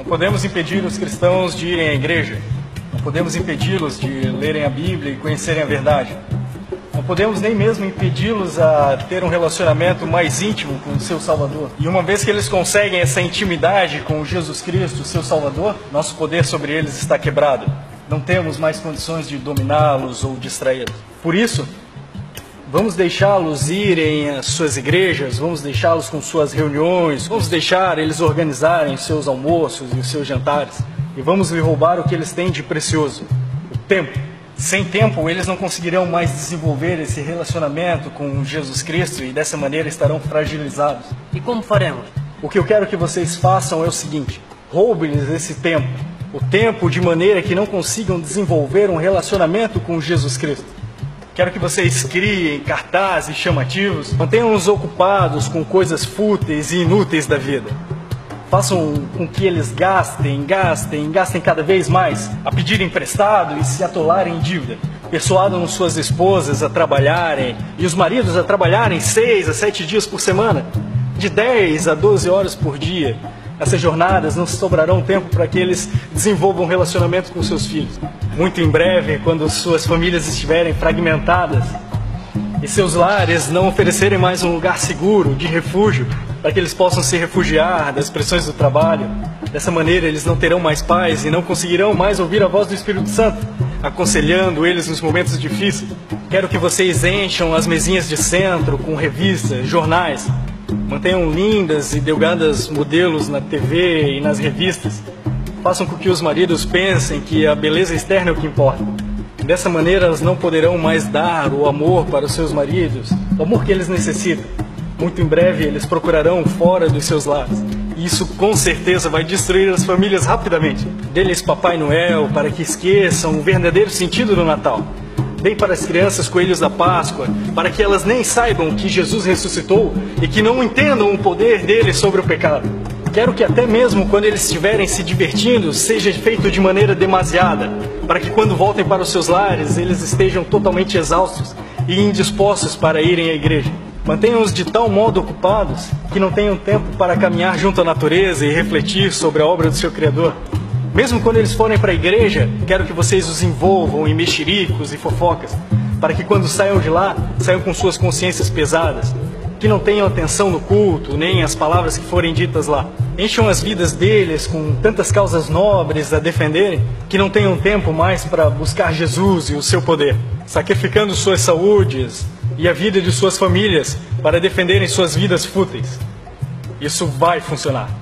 Não podemos impedir os cristãos de irem à igreja. Não podemos impedi-los de lerem a Bíblia e conhecerem a verdade. Não podemos nem mesmo impedi-los a ter um relacionamento mais íntimo com o seu Salvador. E uma vez que eles conseguem essa intimidade com Jesus Cristo, seu Salvador, nosso poder sobre eles está quebrado. Não temos mais condições de dominá-los ou distraí-los. Por isso, Vamos deixá-los irem às suas igrejas, vamos deixá-los com suas reuniões, vamos deixar eles organizarem seus almoços e os seus jantares e vamos lhe roubar o que eles têm de precioso: o tempo. Sem tempo, eles não conseguirão mais desenvolver esse relacionamento com Jesus Cristo e dessa maneira estarão fragilizados. E como faremos? O que eu quero que vocês façam é o seguinte: roube-lhes esse tempo, o tempo de maneira que não consigam desenvolver um relacionamento com Jesus Cristo. Quero que vocês criem cartazes chamativos, mantenham-os ocupados com coisas fúteis e inúteis da vida. Façam com que eles gastem, gastem, gastem cada vez mais, a pedir emprestado e se atolarem em dívida. Persuadam suas esposas a trabalharem e os maridos a trabalharem seis a sete dias por semana, de 10 a 12 horas por dia, essas jornadas não sobrarão tempo para que eles desenvolvam relacionamento com seus filhos. Muito em breve, quando suas famílias estiverem fragmentadas e seus lares não oferecerem mais um lugar seguro, de refúgio, para que eles possam se refugiar das pressões do trabalho. Dessa maneira, eles não terão mais paz e não conseguirão mais ouvir a voz do Espírito Santo, aconselhando eles nos momentos difíceis. Quero que vocês encham as mesinhas de centro com revistas, jornais, Mantenham lindas e delgadas modelos na TV e nas revistas. Façam com que os maridos pensem que a beleza externa é o que importa. Dessa maneira, elas não poderão mais dar o amor para os seus maridos, o amor que eles necessitam. Muito em breve, eles procurarão fora dos seus lares. E isso com certeza vai destruir as famílias rapidamente. Deles Papai Noel para que esqueçam o verdadeiro sentido do Natal. Dei para as crianças coelhos da Páscoa, para que elas nem saibam que Jesus ressuscitou e que não entendam o poder dele sobre o pecado. Quero que até mesmo quando eles estiverem se divertindo, seja feito de maneira demasiada, para que quando voltem para os seus lares, eles estejam totalmente exaustos e indispostos para irem à igreja. Mantenham-os de tal modo ocupados que não tenham tempo para caminhar junto à natureza e refletir sobre a obra do seu Criador. Mesmo quando eles forem para a igreja, quero que vocês os envolvam em mexericos e fofocas, para que quando saiam de lá, saiam com suas consciências pesadas, que não tenham atenção no culto, nem as palavras que forem ditas lá. Encham as vidas deles com tantas causas nobres a defenderem, que não tenham tempo mais para buscar Jesus e o seu poder, sacrificando suas saúdes e a vida de suas famílias para defenderem suas vidas fúteis. Isso vai funcionar.